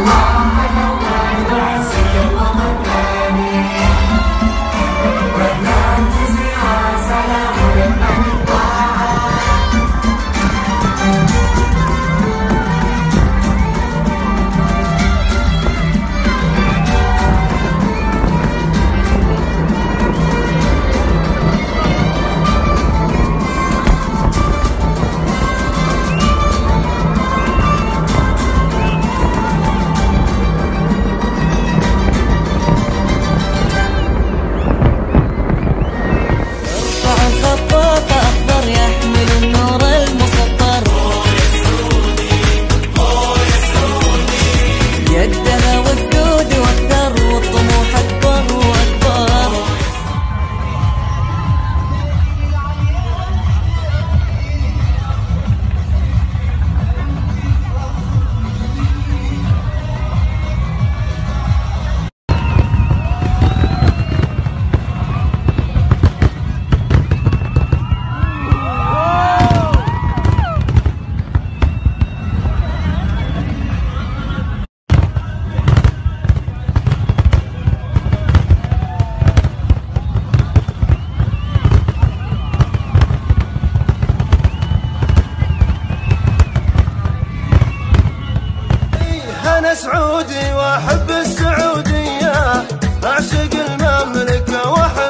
Wow. أنا سعودي وأحب السعودية. أعشق المملكة وأحب